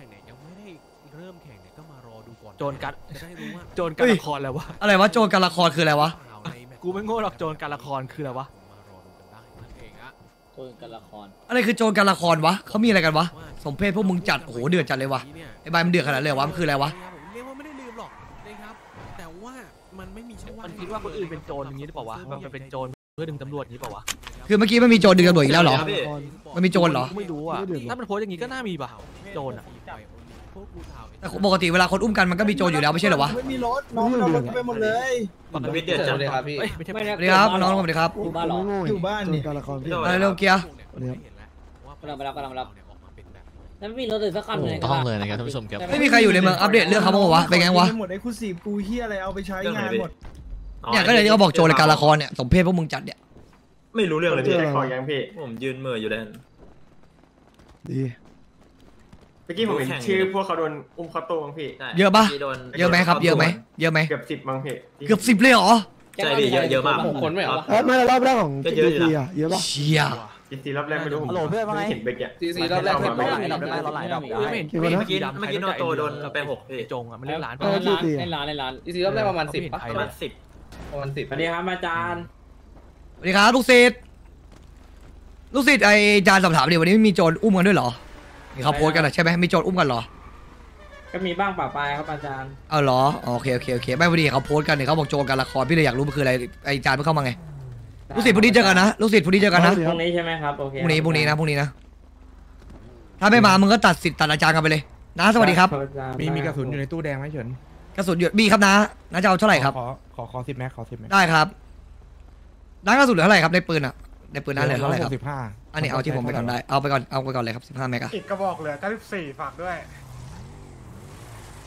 ข่งเนี่ยยังไม่ได้เริ่มแข่งเนี่ยก็มารอดูก่อนโจรกัด จะได้รู้ว่าโจรการละครแล้ววะ อะไรวะโจรการละครคืออะไรวะเปล่าในแมตช์กูไม่โง่หรอกโจรการละครคืออะไรวะ มารอดูกันได้นั่นเองฮะโจรกันละคร อะไรคือโจรการละครวะเขามีอะไรกันวะสมเพศพวกมึงจัดโอ้โหเดือดจัดเลยวะไอ้ใบมันเดือดขนาดนั้นเลยเหรอวะมันคืออะไรวะเรียกว่าไม่ได้ลืมหรอกนะครับ แต่ว่ามันไม่มีช่องว่างมันคิดว่าคนอื่นเป็นโจรอย่างนี้หรือเปล่าวะ มันเป็นโจรเพื่อดึงตำรวจอย่างนี้เปล่าวะ คือเมื่อกี้มันมีโจรดึงตำรวจอีกแล้วเหรอ มันมีโจรเหรอ ไม่รู้อะถ้ามันโพสต์อย่างนี้ก็น่ามีป่ะโจรอะแต่ปกติเวลาคนอุ้มกันมันก็มีโจรอยู่แล้วไม่ใช่เหรอวะไม่มีรถน้องมันเอารถไปหมดเลยวิทย์เดือดจัดเลยครับพี่เอ้ยไม่ใช่ไม่สได้วัสดีครับน้องสวัสดีครับอยู่บ้านเหรออยู่บ้านนี่การละครพี่อะไรเร็วเกียร์กำลังไปรับกำลังไปรับแล้วไม่มีรถเลยสักคันเลยต้องเลยนะครับท่านผู้ชมครับไม่มีใครอยู่ในเมืองอัปเดตเรื่องเขาบ้างวะเป็นไงวะหมดไอ้คูสีปูเฮียอะไรเอาไปใช้งานหมดเนี่ยก็เลยที่เขาบอกโจรในการละครเนี่ยสมเพศพวกมึงจัดเนี่ย ไม่รู้เรื่องเลยพี่ ขอยังพี่ ผมยืนเหมื่ออยู่แดนดีเมื่อกี้ผมเห็นชื่อพวกเขาโดนอุ้มเข้าตู้มั้งพี่ เยอะปะเยอะไหมครับ เยอะไหม เยอะไหมเกือบสิบมั้งพี่เกือบสิบเลยเหรอใช่พี่เยอะเยอะมากหกคนไม่เหรอเอ้ยไม่รอบแรกของก็จีเยอะอยู่ซีนะอะเยอะปะเชี่ยจีซีรอบแรกไม่รู้ผมฮัลโหลเพื่อนว่าไงเห็นเบรกเนี่ยจีซีรอบแรกเห็นไม่หเห็ลายนดอกได้หลายดอกไม่เห็นเมื่อกี้เมื่อกี้โนโตโดนไปหกพี่จงอะมันเล่นร้านเล่นร้านเล่นร้านเล่นร้านจีซีรอบแรกประมาณสิบป่ะประมาณสิบประมาณสิบสวัสดีครับอาจารย์ สวัสดีครับลูกศิษย์ลูกศิษย์ไอจานสอบถามดิวันนี้มีโจรอุ้มกันด้วยเหรอนี่เขาโพสต์กันอะใช่ไหมมีโจรอุ้มกันเหรอ ก็มีบ้างป่าปลายครับอาจารย์เอาเหรออ๋อโอเคโอเคโอเคไม่พอดีเขาโพสต์กันเนี่ยเขาบอกโจรการละครพี่เลยอยากรู้มันคืออะไรไอจานเพิ่งเข้ามาไงลูกศิษย์พรุ่งนี้เจอกันนะลูกศิษย์พรุ่งนี้เจอกันนะพรุ่งนี้ใช่ไหมครับโอเคพรุ่งนี้พรุ่งนี้นะพรุ่งนี้นะถ้าไม่มามึงก็ตัดสิทธิ์ตัดอาจารย์กันไปเลยนะสวัสดีครับ มีมีกระสุนอยู่ในตู้แดงไหมเฉินกระสุนหยดมีครับนะนะจะเอาเท่าไหร่ครับขอขอขอสิบแม็กขอสิบแม็กได้ครับ น้ากระสุนเหลือเท่าไหร่ครับในปืนอะในปืนนั้นเหลือเท่าไหร่ครับ สิบห้าอันนี้เอาที่ผมไปก่อนได้ เอาไปก่อน เอาไปก่อนเลยครับ15แมกอะอีกกระบอกเหลือเก้าสิบสี่ฝากด้วย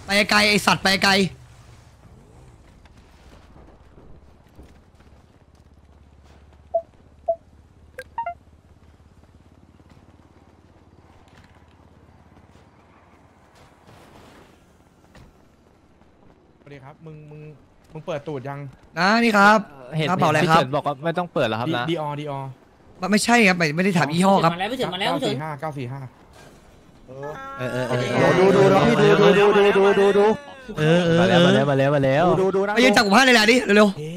ไปไกลไอสัตว์ไปไกล สวัสดีครับ มึง มึง มึงเปิดตูดยังนะนี่ครับเห็นครับเปล่าอะไรครับพี่ฉินบอกว่าไม่ต้องเปิดแล้วครับนะดีออดีออมันไม่ใช่ครับไม่ไม่ได้ถามยี่ห้อครับ มาแล้วพี่ถึงมาแล้วเก้าพี่ถึสี่งห้าเก้าสี่ห้าเออเออเออโดดูดูนะพี่ดูดูดูดูดูดูดูเออเออมาแล้วมาแล้วมาแล้วมาแล้ว ดูดูนะไปยืนจับกลุ่มห้าเลยแหละดิเร็วจับ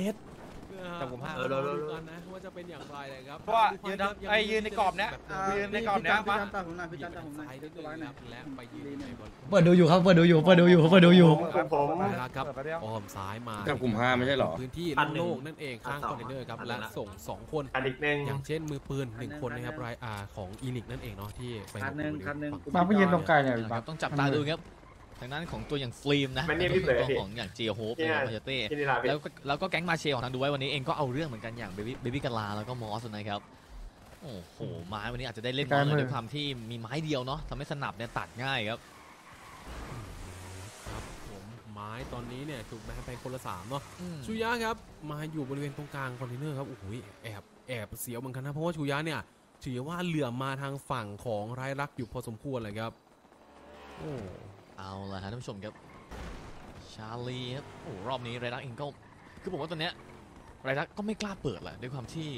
เลยครับเพราะว่ายืนไอ้ยืนในกรอบเนี้ยยืนในกรอบเนี้ยพี่จันตาผมหน่อยพี่จันตาผมหน่อยซ้ายด้วยนะครับและไปยืนในบอลๆเปิดดูอยู่ครับเปิดดูอยู่เปิดดูอยู่เปิดดูอยู่ผมผมแล้วครับอ้อมซ้ายมาจับกลุ่มห้าไม่ใช่เหรอพื้นที่อันหนึ่งโล่งๆนั่นเองข้างอันสคอองนเทนเนอร์ครับอันและนั้นอะส่งสองคนอันอีกหนึ่งอย่างเช่นมือปืนหนึ่งคนนะครับรายอาของอีลิกนั่นเองเนาะที่ไปคันหนึ่งคันหนึ่งฝั่มาเพิ่งยืนตรงกลางเนี่ยครับต้องจับตาดูครับ ทางด้านของตัวอย่างฟลีมนะมันเนี่ยพี่เต๋อแล้วก็พี่ของอย่างเจียโฮปเนี่ยนะครับมาเชเต้ที่นี่ลาพี่ แล้วก็แล้วก็แก๊งมาเชลของทางดูไว้วันนี้เองก็เอาเรื่องเหมือนกันอย่างเบบี้เบบี้กาลาแล้วก็มอสนะครับโอ้โหไม้วันนี้อาจจะได้เล่นน้อยเลยด้วยความที่มีไม้เดียวเนาะทำให้สนับเนี่ยตัดง่ายครับ ครับผมไม้ตอนนี้เนี่ยถูกแบนไปคนละสามเนาะอืมชูยะครับมาอยู่บริเวณตรงกลางคอนเทนเนอร์ครับโอ้โหแอบแอบเสียวเหมือนกันนะเพราะว่าชูยะเนี่ยถือว่าเหลื่อมมาทางฝั่งของไรายรักอยู่พอสมควรเลยครับโอ้ เอาละฮะท่านผู้ชมครับ ชาลีครับ โอ้รอบนี้ไรรักเองก็คือผมว่าตอนเนี้ยไรรักก็ไม่กล้าเปิดแหละด้วยความที่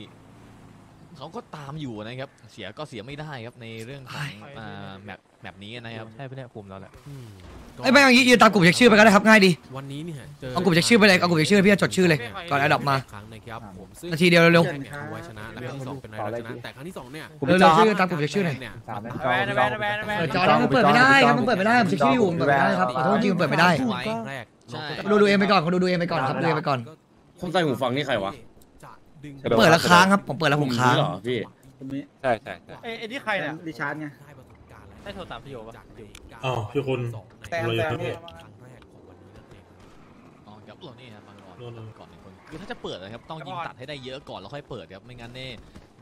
เขาก็ตามอยู่นะครับ เสียก็เสียไม่ได้ครับในเรื่องของอ่าแมปแมปนี้นะครับ ใช่ปะเนี่ยคุมแล้วแหละ อืมไอ้ยไม่เอางี้ยืนตามกลุ่มเช็คชื่อไปก็ได้ครับง่ายดี วันนี้เนี่ยเจอเอากลุ่มเช็คชื่อไปเลยเอากลุ่มเช็คชื่อพี่จะจดชื่อเลยก่อนไอ้ดอกมา ครั้งนะครับผมซึ่งนาทีเดียวเร็วแข่งเนี่ยเอาไว้ชนะและครั้งที่สองเป็นไรายรักชนะแต่ครั้งที่สองเนี่ยๆเร็วๆชื่อตามกลุ่มเช็คชื่อหน่อยเนี่ยสามแม่แวนแวนแวนแวน เปิดจอแล้วมันเปิดไม่ได้ครับมันเปิดไม่ได้ผมเช็คชื่ออยู่มันเปิดไม่ได้ครับขอโทษจริงมันเปิดไม่ได้ครั้งแรกใช่ ดูดูเองไปก่อนเขาดูดูเองไปก่อนครับดูเองไปก่อน คนใส่หูฟังนี่ใครวะจะดึงเปิดแล้วค้างครับผมเปิดแล้วผมค้าง เหรอพี่ตรงนี้ใช่ใช่ ไอ้ไอ้นี่ใครเนี่ย ดิชาร์ดไง ได้ประสบการณ์แล้วได้โทรตามพี่โยปะจากในการอ้าวพี่คุณสองใน แต้มแต้มพี่ ครั้งแรกของวันนี้นั่นเองอ๋อครับเรานี่ครับบางรอนก่อนหนึ่งคนคือถ้าจะเปิดนะครับต้องยิงตัดให้ได้เยอะก่อนแล้วค่อยเปิดครับไม่งั้นเนี่ย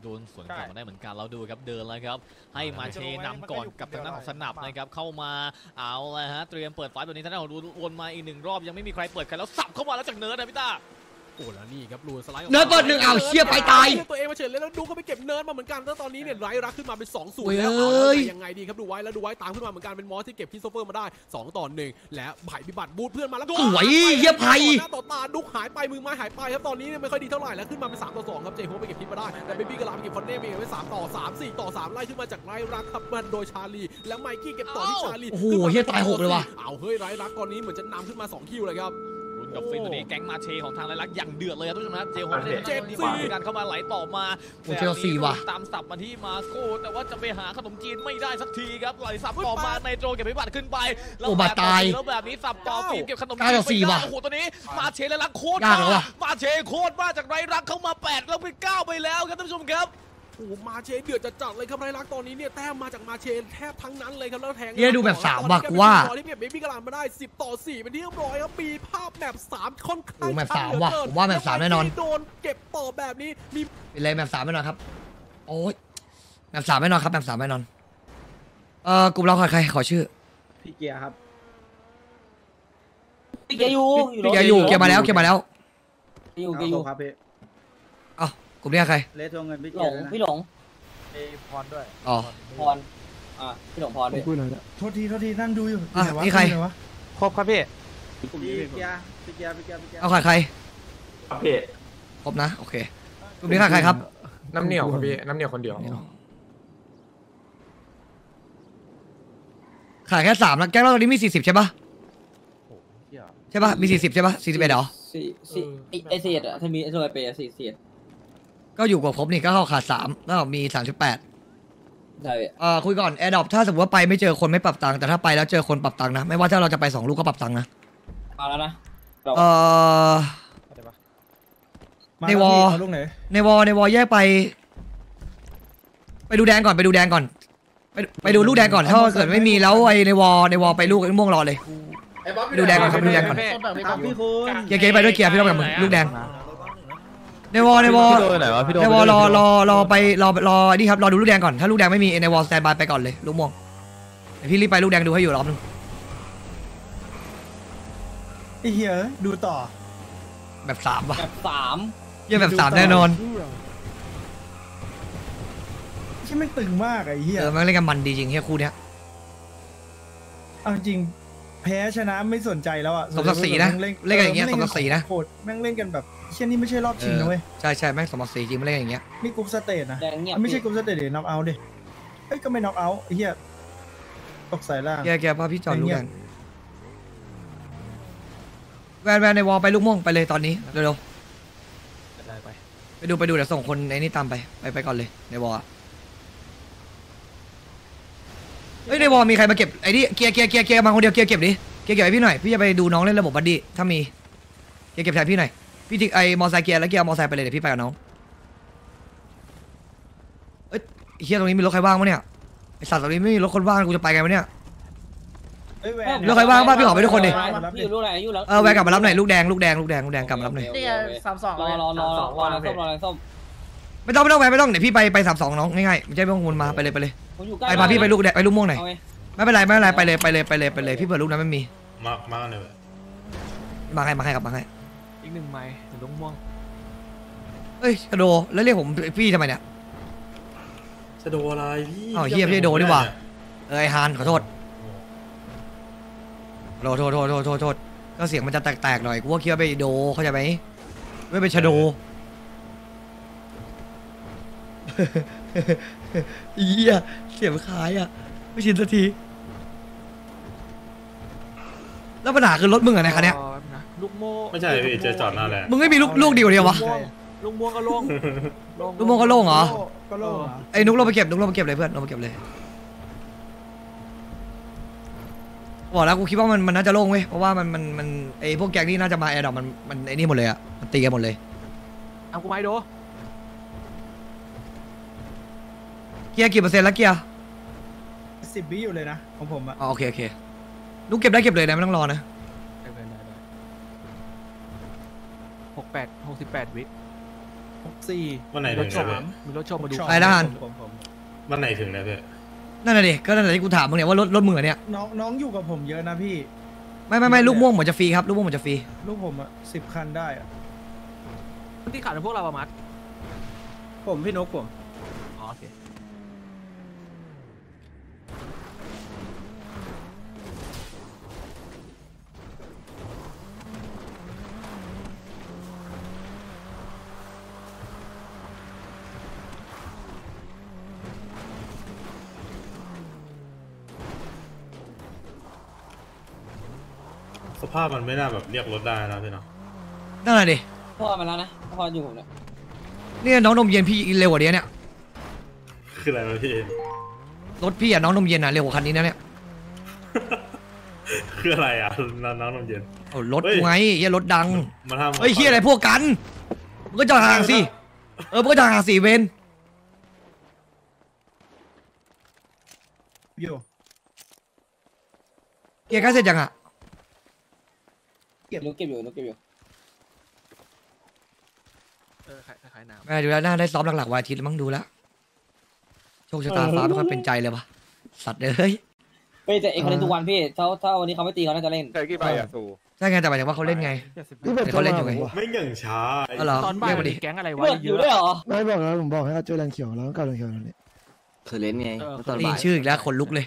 โดนสวนกลับมาได้เหมือนกันเราดูครับเดินแล้วครับ ให้มาเชนำก่อนกับทางด้านของสนับนะครับเข้ามาเอาละฮะเตรียมเปิดไฟแบบนี้ทางด้านของดูวนมาอีกหนึ่งรอบยังไม่มีใครเปิดใครแล้วสับเข้ามาแล้วจากเนิร์ดนะพี่ตา โอ้แล้วนี่ครับลูนสไลด์ออกเนิร์ดเปิดหนึ่งอ้าวเชี่ยไปตายตัวเองมาเฉยเลยแล้วดูเขาไปเก็บเนิร์ดมาเหมือนกันแล้วตอนนี้เนี่ยไรรักขึ้นมาเป็น2อศูนโอ้ย์ยแล้วเอ้เอาแล้วยจะยังไงดีครับดูไว้แล้วดูไว้ตามขึ้นมาเหมือนกันเป็นมอสที่เก็บคิสโซเฟอร์มาได้สองต่อหนึ่งและไผ่พิบัติบูทเพื่อนมาแล้วสวยเหี้ยไผ่หน้าต่อตาดุกหายไปมือไม้หายไปครับตอนนี้เนี่ยไม่ค่อยดีเท่าไหร่แล้วขึ้นมาเป็น3ต่อ2ครับเจโฮไปเก็บพิษมาได้แต่เบบี้กระลาไปเก็บฟอนเน่ไปเก็บไว้3ต่อ3 4ต่อ3ไล่ขึ้นมาจากไรรักครับมันโดยชาลีแล้วไมกี้เก็บต่อที่ชาลีโอ้โหขึ้นมาเหี้ยตายหกเลยว่ะเอาเฮ้ยไรรักตอนนี้เหมือนจะนำขึ้นมาสองคิวเลยครับลุ้น กับฟินตัวนี้แก๊งมาเชของทางไรลักษณ์อย่างเดือดเลยครับทุกผู้ชมนะเจโฮได้เจ็ดดีสี่กว่าการเข้ามาไหลต่อมาโอ้เจลสี่ว่ะตามสับมาที่มาโก้แต่ว่าจะไปหาขนมจีนไม่ได้สักทีครับไหลสับต่อมาในโจเก็บพิบัติขึ้นไปแล้วโอ้บาดตายแล้วแบบนี้สับต่อฟิล์มเก็บขนมจีนเก้าต่อสี่ไม่ได้ว่ะโอ้โหตัวนี้มาเชและรักโคตรยากแล้วว่ะมาเชโคตรมากจากไรรักเข้ามาแปดแล้วไปเก้าไปแล้วครับท่านผู้ชมครับ โอ้โหมาเชเดือดจัดจัดๆเลยครับไรรักตอนนี้เนี่ยแต้มมาจากมาเชแทบทั้งนั้นเลยครับแล้วแทงเหี้ยดูแบบสามว่ะตอนนี้กูว่าตอนนี้เก็บเบบี้กระลามาได้ 10 ต่อ 4 เป็นที่เรียบร้อยครับมีภาพแบบ3ค่อนข้างโอ้แบบชัดสามเหลือว่ะเกินผมว่าแบบสามแน่นอนโดนเก็บต่อแบบนี้มีเป็นเลยแบบสามแน่นอนครับโอ้ยแบบสามแน่นอนครับแบบสามแน่นอนเอ่อกลุ่มเราใครใครขอชื่อพี่เกียร์ครับพี่เกยูอยู่รถเกียร์อยู่เกียร์มาแล้วเกียร์มาแล้วเกยูเกยูครับพี่เอ้า กลุ่มนี้ใคร เลทวงเงินพี่หลเกียร์งด้วยนะพี่หลงเอพรด้วยอ๋อ พรอ่าพี่หลงพรด้วยคุยหน่อยนะโทษทีโทษทีนั่งดูอยู่อะนี่ใครครบครับพี่กลุ่มนี้พี่เกียร์พี่เกียร์พี่เกียร์พี่เกียร์เอาใครใครครับพี่ครบนะโอเคกลุ่มนี้ใครใครครับน้ำเหนียวครับพี่น้ำเหนียวคนเดียวขายแค่สามแล้วแก๊งเราตอนนี้มีสี่สิบใช่ปะใช่ปะมีสี่สิบใช่ปะสี่สิบเอ็ดเหรอสี่สี่ไอ้ไอเสียดอะถ้ามีไอโซไอเปย์อะสี่เสียด ก็อยู่กับครบนี่ก็เข้าขาดสามแล้วมีสามสิบแปดใช่พี่เอ่อคุยก่อนแอร์ดอปถ้าสมมติว่าไปไม่เจอคนไม่ปรับตังค์แต่ถ้าไปแล้วเจอคนปรับตังค์นะ ไม่ว่าถ้าเราจะไปสองลูกก็ปรับตังค์นะมาแล้วนะเอ่อในวอลลูกไหนในวอในวอแยกไป ไปดูแดงก่อนไปดูแดงก่อน ไปไปดูลูกแดงก่อนถ้าเกิดไม่มีแล้วไอ้ในวอในวอไปลูกไอ้ม่วงรอเลยไปดูแดงก่อนครับไปดูแดงก่อน ครับพี่คุณ เกียร์เกียร์ไปด้วยเกียร์พี่ต้องแบบมึงลูกแดง ในวอในวอพี่โดนไหนวะพี่โดนในวอรอรอรอไปรอรอนี่ครับรอดูลูกแดงก่อนถ้าลูกแดงไม่มีในวอ standby ไปก่อนเลยลูกม่วงเดี๋ยวพี่รีบไปลูกแดงดูให้อยู่รอบนึงไอ้เหี้ยดูต่อแบบสามว่ะแบบสามเยี่ย map สามแน่นอนใช่ไม่ตึงมากไอ้เหี้ยเออมันเล่นกันมันดีจริงเฮียคู่เนี้ย เอาจริง แพ้ชนะไม่สนใจแล้วอะสมศักดิ์ศรีนะเล่นกันอย่างเงี้ยสมศักดิ์ศรีนะ โคตรแม่งเล่นกันแบบ เช่นนี้ไม่ใช่รอบชิงนะเว้ย ใช่ใช่แม่งสมศักดิ์ศรีจริงมันเล่นกันอย่างเงี้ยนี่ group stage นะแดงเงียบอะไม่ใช่พี่ group stage เดี๋ยวน็อกเอาท์ดิเอ้ยก็ไม่น็อกเอาท์ไอ้เหี้ยตกสายล่างแกแกพาพี่จอดลูกเงีแดยบงแวนแวนในวอลไปลูกม่วงไปเลยตอนนี้เร็วๆไปดูไปดูเดี๋ยวส่งคนไอ้นี่ตามไปไปไปก่อนเลยในวอลอะเฮ้ยในวอลมีใครมาเก็บไอ้นี่เกียร์เกียร์เกียร์เกียร์มาคนเดียวเกียร์เก็บดิเกียร์เก็บให้พี่หน่อยพี่จะไปดูน้องเล่นระบบบัดดี้ถ้ามีเกียร์เก็บแทนพี่หน่อย พี่ทิ้งไอ้มอไซค์เกียร์แล้วเกียร์เอามอไซค์ไปเลยเดี๋ยวพี่ไปกับน้องเอ้ยไอ้เฮียตรงนี้มีรถใครว่างปะเนี่ยไอสัตว์ตรงนี้ไม่มีรถคนว่างกูจะไปไงวะเนี่ยเอ้ยแวนแล้วใครว่างบ้างพี่ขอไปด้วยคนดิอยู่ลูกไหนอยู่แล้วเออแวะกลับมารับหน่อยลูกแดงลูกแดงลูกแดงลูกแดงกลับมารับหน่อยนี่สามสองรอรอรอรอรออะไรส้มรออะไรส้มไม่ต้องไม่ต้องแวะไม่ต้องเดี๋ยวพี่ไปไปสามสองน้องง่ายๆไม่ใช่ไม่ต้องวนมาไปเลยไปเลยผมอยู่ใกล้ไปพาพี่ไปลูกแดงไปลูกม่วงหน่อยเอาไงไม่เป็นไรไม่เป็นไรไปเลยไปเลยไปเลยไปเลยพี่เปิดลูกนั้นไม่มีมามาเลยมาให้มาให้ครับมาให้อีก หนึ่งไม้ถึงลุงม่วงเอ้ยกระโดแล้วเรียกผมพี่ทำไมเนี่ยจะโดอะไรพี่อ้าวเหี้ยไม่ใช่โดนี่หว่าเอ้ยฮานขอโทษโทษโทษโทษโทษโทษโทษก็เสียงมันจะแตกๆหน่อยกูว่าคิดว่าไปโดเข้าใจไหมไม่เป็นชะโดเหี้ยเสียงคล้ายอะไม่ชินสักที แล้วปัญหาคือรถมึงอะในคันเนี้ยรอแป๊บนะ ลูกโม่ไม่ใช่พี่เจะจอดหน้าแหละมึงไม่มีลูกลูกเดียวเดียววะลูกม่วงก็โล่งลูกโม่ก็โล่งเหรอ ก็โล่งเหรอไอ้นุกลงไปเก็บนุกลงไปเก็บเลยเพื่อนลงไปเก็บเลยบอกแล้วกูคิดว่ามันมันน่าจะโล่งเว้ยเพราะว่ามันมันมันไอ้พวกแก๊งนี่น่าจะมาแอร์ดอกมันมันไอ้นี่หมดเลยอะมันตีกันหมดเลยเอากูไม้โดเกียร์กี่เปอร์เซ็นต์แล้วเกียร์สิบวิอยู่เลยนะของผมอะอ๋อโอเคโอเคนุกเก็บได้เก็บเลยนะไม่ต้องรอนะ ได้ได้ได้ได้ หกแปดหกสิบแปดวิหกสี่วันไหนรถึถงชเนี่ยมพี่มีรถชมมาดูไปทหารผมผมวันไหนถึงเนี่ยพี่นั่นน่ะดิก็นั่นแหละที่กูถามมึงเนี่ยว่ารถรถมึงเหรอเนี่ยน้องน้องอยู่กับผมเยอะนะพี่ ไม่ไม่ไม่ลูกม่วงเหมือนจะฟรีครับลูกม่วงเหมือนจะฟรีลูกผมอะสิบคันได้อะที่ขาดเป็นพวกเราอะมัดผมพี่นกผมอ๋อโอเคาพมันไม่น่าแบบเรียกรถได้นะพี่เนาะนั่นแหละดิ พ่อมาแล้วนะพ่ออยู่ผมเนี่ยเนี่ยน้องนมเย็นพี่เร็วกว่านี้เนี่ย คืออะไรวะพี่รถพี่อะน้องนมเย็นอะเร็วกว่าคันนี้นะเนี่ยคืออะไรอะน้องน้องนมเย็น เอารถเฮ้ยกูไงเหี้ยรถดังมาทำเฮ้ยเฮียอะไรพวกกันมึงก็จอดห่างสิ เออมึงก็จอดห่างสิเวนอยู่เกียร์ใกล้เสร็จยังอะ นุกเก็บอยู่นุกเก็บอยู่เออขายขายน้ำแม่ดูแล้วน่าได้ซ้อมหลักๆวันอาทิตย์แล้วมั้งดูแล้วโชคชะตาฟ้าไม่ค่อยเป็นใจเลยวะสัตว์เอ้ยเฮ้ยแต่เอกเขาเล่นทุกวันพี่ถ้าถ้าวันนี้เขาไม่ตีเขาน่าจะเล่นเคยกี่ใบอะสูใช่ไงแต่หมายถึงว่าเขาเล่นไงแต่เขาเล่นอยู่ไง ไม่เหย่งช้าไอ้อ๋อเหรอตอนบ่ายเรียกมาดิ มีแก๊งอะไรวะเบิดอเยยู่อะด้วยเหรอ ไม่บอกแล้วผมบอกให้เอาเจอแรงเขียวแล้วก็กลับแรงเขียวแล้วนี่เคยเล่นไงเออตอนนี่บ่ายชื่ออีกแล้วขนลุกเลย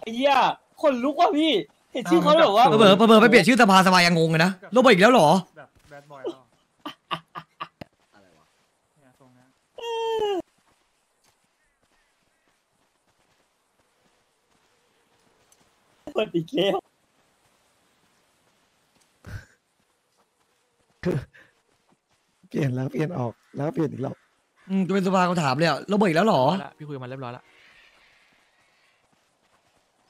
ไอ้เหี้ยคนลุกว่ะพี่ เห็นชื่อเขาแล้วเหรอวะเบอร์เบอร์ไปเปลี่ยนชื่อสภาสบายยังงงเลยนะโรเบิร์ตอีกแล้วเหรอ แบบแบดบอยอะไรวะเนี่ยทรงนี้เปิดอีกแล้วเปลี่ยนแล้วเปลี่ยนออกแล้วก็เปลี่ยนอีกรอบอืมจะเป็นสภาเขาถามเลยอะโรเบิร์ตอีกแล้วเหรอละพี่คุยกับมันเรียบร้อยละ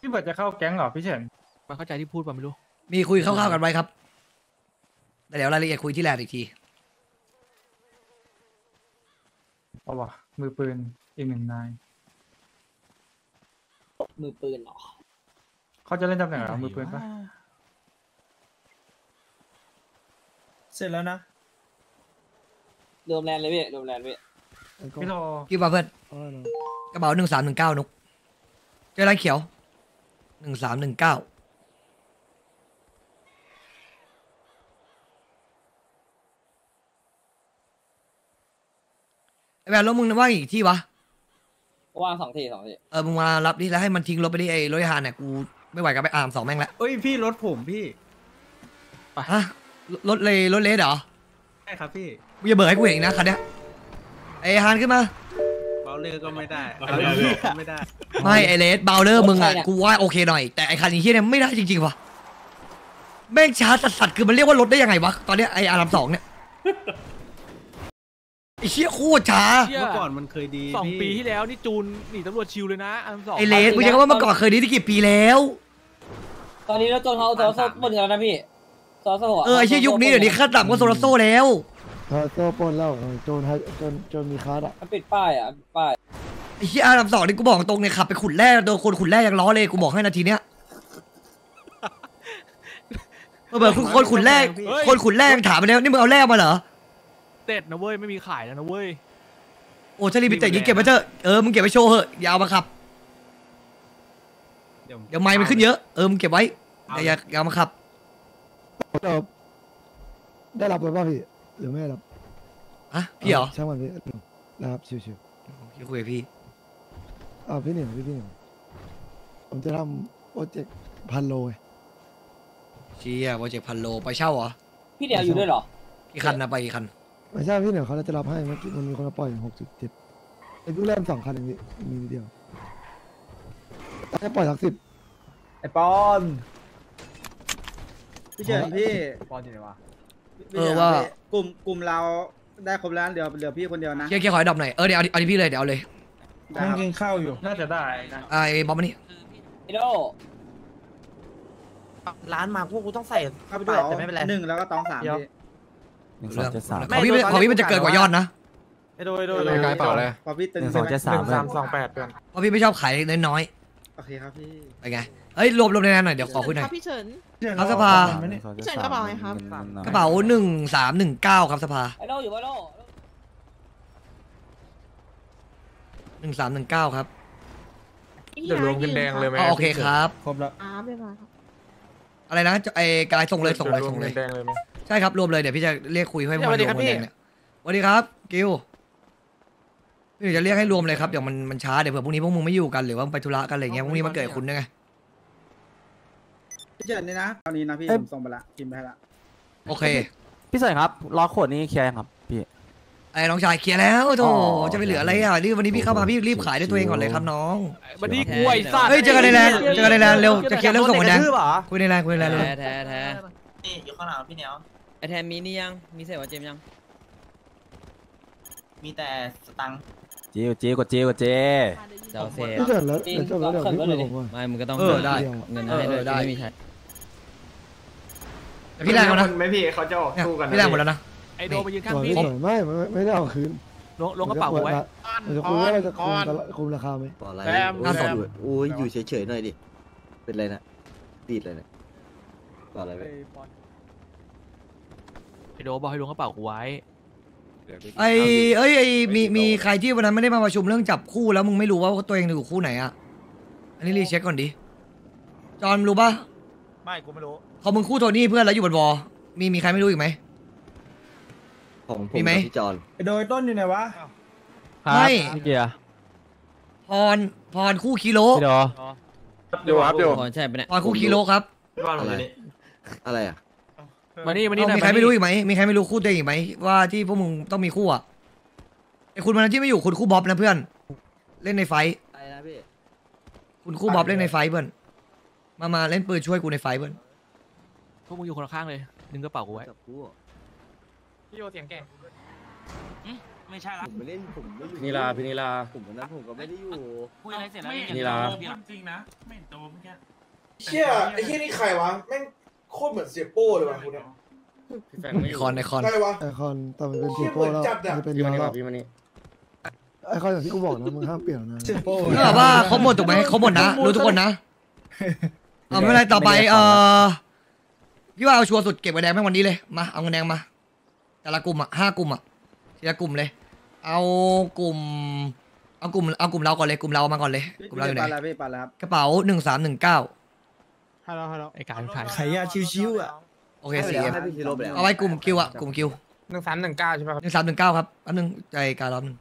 พี่เบิร์ดจะเข้าแก๊งเหรอพี่เฉิน มันเข้าใจที่พูดป่ะไม่รู้ มีคุยคร่าวๆกันไว้ครับแต่เดี๋ยวรายละเอียดคุยที่แลนด์อีกทีเอาวะมือปืนอีกหนึ่งนาย มือปืนเหรอเขาจะเล่นตำแหน่งอะไรมือปืนปะเสร็จแล้วนะรวมแลนเลยพี่รวมแลนพี่แล้วก็พี่โทกี่บาทเพื่อนเอาอะไรกระเป๋าหนึ่งสามหนึ่งเก้านุกเจอร้านเขียวหนึ่งสามหนึ่งเก้า แบบรถมึงว่างอีกที่วะว่างสองทีสองทีเออมึงมารับดิแล้วให้มันทิ้งรถไปดิไอ้รถไอ้ฮานเนี่ยกูไม่ไหวกับไปอาร์มสองแม่งแล้วเอ้ยพี่รถผมพี่ฮะรถเลยรถเลสเหรอใช่ครับพี่มึงอย่าเบิกให้กูเห็นอีกนะคันเนี้ยไอ้ฮานขึ้นมาเบาเลอร์ก็ไม่ได้เอาเลยพี่ไม่ได้ไม่ไอเลสเบลเลอร์มึงอะกูว่าโอเคหน่อยแต่ไอคันนี้เฮียเนี่ยไม่ได้จริงๆว่ะแม่งช้าสัสๆคือมันเรียกว่ารถได้ยังไงวะตอนเนี้ยไออาร์มสองเนี่ย ไอเชี่ยโคตรช้าเชี่ยเมื่อก่อนมันเคยดีสองพี่ปีที่แล้วนี่จูนหนีตำรวจชิวเลยนะอันสองไอเลสมึงจะว่าเมื่อก่อนเคยดีที่กี่ปีแล้ว ตอนนี้เราจนเขาโซโซ่หมดกันแล้วนะพี่โซโซ่ะเออไอเชี่ยยุคนี้เดี๋ยวนี้ขั้นต่ำก็โซลาโซแล้วเออโซ่ปล้นแล้วโจนให้จนจนมีคาร์ดอะมันปิดป้ายอะปิดป้ายไอเชี่ยอาร์มสองนี่กูบอกตรงเนี่ยขับไปขุดแร่โดนคนขุดแร่ยังล้อเลยกูบอกให้นาทีเนี้ยเออแบบคนขุดแร่คนขุดแร่ยังถามมาแล้วนี่มึงเอาแร่มาเหรอ เต็ดนะเว้ยไม่มีขายแล้วนะเว้ย โอ้ชลีบิเตอร์ยิงเก็บไว้เถอะเออมึงเก็บไว้โชว์เหอะอย่าเอามาขับ เดี๋ยวเดี๋ยวไม้มันขึ้นเยอะเออมึงเก็บไว้อย่าอย่าอย่าเอามาขับจบได้รับไหมป่ะพี่ หรือไม่ได้รับฮะพี่เหรอช่างมันพี่นะครับชิวพี่คุยกับพี่ ๆอ่าพี่หนึ่งพี่พี่หนึ่งผมจะทำโปรเจกต์พันโลไงเชียโปรเจกต์พันโลไปเช่าเหรอพี่เดียวอยู่ด้วยเหรอกี่คันนะไปกี่คัน ไม่ใช่พี่หนึ่งเขาจะรับให้เมื่อกี้มันมีคนมาปล่อยหกจุดเจ็ดไอ้เพิ่งเริ่มสองคันเองพี่มีนิดเดียวจะปล่อยสักสิบไอปอนพี่เฉินพี่บอลอยู่ไหนวะเออว่า กลุ่มกลุ่มเราได้ครบแล้วเหลือเหลือพี่คนเดียวนะเกียร์เกียร์ขอให้ดรอปหน่อยเออเดี๋ยวเอาดิเอาดิพี่เลยเดี๋ยวเอาเลยยังกินข้าวอยู่ น่าจะได้นะไอ้บอมมานี่ไอโดร้านมาพวกกูต้องใส่เข้าไปด้วยแต่ไม่เป็นไรหนึ่งแล้วก็ตองสามพี่ หนึ่งสเรื่อองงเจ็ดสามของพี่ของพี่มันจะเกินกว่ายอดนะไอ้โดยโดยเลยกายเปล่าเลยพอพี่ตึงหนึ่งสองเจ็ดสามสามสองแปดเพื่อนเพราะพี่ไม่ชอบขายน้อยโอเคครับพี่ๆไปไงเฮ้ยรวมรวมในนั้นหน่อยเดี๋ยวขอคุยหน่อย พี่เฉิน ครับสภา พี่เฉินกระเป๋าไหนครับ กระเป๋าหนึ่งสามหนึ่งเก้าครับสภาไอโดอยู่ปะโดหนึ่งสามหนึ่งเก้าครับเดี๋ยวรวมกันแดงเลยไหมอ๋อโอเคครับ ครบแล้วอ่าเรียบร้อยครับอะไรนะไอ้กายส่งเลยส่งเลยส่งเลยแดงเลยไหม ใช่ครับรวมเลยเดี๋ยวพี่จะเรียกคุยให้สวัสดีครับรวมพี่แดงเนี่ยวัสดีครับกิวพี่หนูจะเรียกให้รวมเลยครับเดี๋ยวมันมันช้าเดี๋ยวเผื่อพรุ่งนี้พวกมึงไม่อยู่กันหรือว่าไปธุระกันอะไรเงี้ยพรุ่งนี้มันเกิดกับคุณด้วยไงเจิดนี่นะตอนนี้นะพี่ผมส่งไปละพิมพ์ไปให้ละโอเค พี่เสยครับล้อขวดนี่เคลียร์ยังครับพี่ไอ้น้องชายเคลียร์แล้วโธ่อ๋อจะไปเหลืออะไรอะนี่วันนี้พี่เข้ามาพี่รีบขายด้วยตัวเองก่อนเลยครับน้องวันนี้กล้วยสัตว์เฮ้ยเจอกันในแลนด์เจอกันในแลนด์เร็วจะเคลียร์เรื่องส่งกันแดงคุยในแลนด์คุยในแลนด์เร็วแท้แท้แท้นี่อยู่ข้างหลังพี่เหนียว ไอแทนมีนี่ยัง มีเสวะเจมยัง มีแต่สตังค์เจกดเจกดเจกดเจเจ้าเซพี่เจิดแล้วเดี๋ยวจบแล้วเดี๋ยวพี่คุยกับผมก่อนไม่มึงก็ต้องเออได้เงินเออให้เอด้วยอได้ ไม่มีใช้แต่พี่แรงแล้วนะไม่พี่เขาจะออกเนี่ยสู้กันนะพี่แรงหมดแล้วนะ ไอโดมายืนข้างก่อนพี่พี่สวยไม่ไม่ไม่ได้เอาคืนลงลงกระเป๋ากูไว้ เราจะคุยว่าเราจะคุมตลาดคุมราคาไหมต่ออะไรแซมน่าสนโอ้ยอยู่เฉยๆหน่อยดิ เป็นไรนะดีดเลยนะต่ออะไรไป ไอโดบอกให้ลงกระเป๋ากูไว้ ไอ้เอ้ยไอ้มีมีใครที่วันนั้นไม่ได้มาประชุมเรื่องจับคู่แล้วมึงไม่รู้ว่าตัวเองอยู่คู่ไหนอะ อันนี้รีเช็คก่อนดิ จอห์นรู้ปะไม่กูไม่รู้เขามึงคู่โทนี่เพื่อนแล้วอยู่บนวอลมีมีใครไม่รู้อีกไหม ของผมีมไหม กับพี่จอนโดยต้นอยู่ไหนวะไม่ พี่เกียร์พรพรคู่กิโลพี่ดออยู่ครับอยู่ใช่ปะเนี่ยพรคู่กิโลครับพี่บอลผมอยู่นี่อะไรอะ มานี่มานี่หน่เอาอยมีใครไม่รู้อีกไหมมีใครไม่รู้คู่ตัวเองอีกไหมว่าที่พวกมึงต้องมีคู่อะไอ้คุณวันนั้นที่ไม่อยู่คุณคู่บ๊อบนะเพื่อน เล่นในไฟท์อะไรนะพี่คุณคู่บ๊อบเล่นในไฟท์เพื่อนมามาเล่นปืนช่วยกูในไฟท์เพื่อนพวกมึงอยู่คนละข้างเลยดึงกระเป๋ากูไว้จับคู่พี่โยเสียงแก่ไม่ใช่ละผมไม่เล่นผมไม่อยู่นิลาพี่นิลาผมวันนั้นผมก็ไม่ได้อยู่คุยอะไรเสร็จแล้วนี่ล่ะจริงนะไม่เห็นโตเมื่อกี้เชี่ยไอ้เหี้ยนี่ใครวะแม่ง โคตรเหมือนเสียโป้เลยว่ะคุณเนี่ยพี่แฟงไม่ไออยู่คอนไอคอนใครวะ ไอคอนแต่มันเป็นเทียโป้แล้วมันเป็นพี่มาน้องนี่แล้วพี่มานี่ไอคอนอย่างที่กูบอกนะมึงห้ามเปลี่ยนนะเสียโป้ก็แบบว่าเขาหมดถูกไหมเขาหมดนะรู้ทุกคนนะเอาไม่เป็นไรต่อไปเออพี่ว่าเอาชัวร์สุดเก็บเงินแดงแม่งวันนี้เลยมาเอาเงินแดงมา แต่ละกลุ่มอะห้ากลุ่มอะทีละกลุ่มเลย เอากลุ่ม เอากลุ่มเอากลุ่มเราก่อนเลยกลุ่มเรามาก่อนเลยกลุ่มเราอยู่ไหนปาแล้วพี่ปาแล้วครับกระเป๋าหนึ่งสามหนึ่งเก้า ฮัลโหลฮัลโหลไอการขายใครอะชิวๆอะโอเคสี่เอ็มให้พี่ซีโร่ไปแล้วเอาไว้กลุ่มคิวอะกลุ่มคิวหนึ่งสามหนึ่งเก้าใช่ไหมครับหนึ่งสามหนึ่งเก้าครับอันนึงใจการรอบหนึง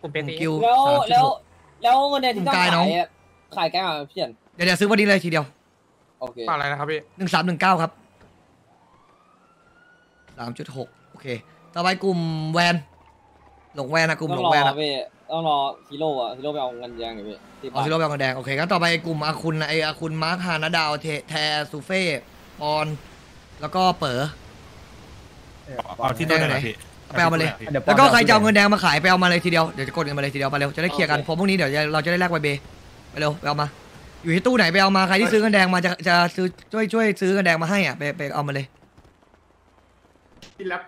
กลุ่มกเป็นลุ่มตีคิวแล้วสามจุดแล้วหกแล้วเงินแดงที่ต้องกายน้องขายอะขายแก้วอะพี่เฉินเดี๋ยวเดี๋ยวซื้อวันนี้เลยทีเดียวโอเคเปล่าอะไรนะครับพี่หนึ่งสามหนึ่งเก้าครับสามจุดหกโอเค ต่อไปกลุ่มแวน หลงแวนนะกลุ่มต้หอลงงรอแวนอะพี่ ต้องรอฮีโร่อะฮีโร่ไปเอาเงินแดงหน่อยพี่ที่เอาบ้าน ซิโร่แบลกแดงโอเคงั้นต่อไปกลุ่มอาคุณนะไออาคุณมาร์คฮานาดาวเทแทซูเฟ่ปอน แล้วก็เป๋อ เอาที่ตัวไหนพี่ไปเอามาเลยแล้วก็ใครจะเอาเงินแดงมาขายไปเอามาเลยทีเดียวเดี๋ยวจะกดเงินมาเลยทีเดียวไปเร็วจะได้เคลียร์กันเพราะพรุ่งนี้เดี๋ยวเราจะได้แลกไวเบไปเร็วไปเอามา อยู่ที่ตู้ไหนไปเอามาใครที่ซื้อเงินแดงมาจะจะซื้อช่วยช่วยซื้อเงินแดงมาให้อะไปไปเอามาเลยพี่แรป